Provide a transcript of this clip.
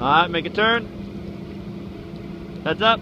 Alright, make a turn. Heads up.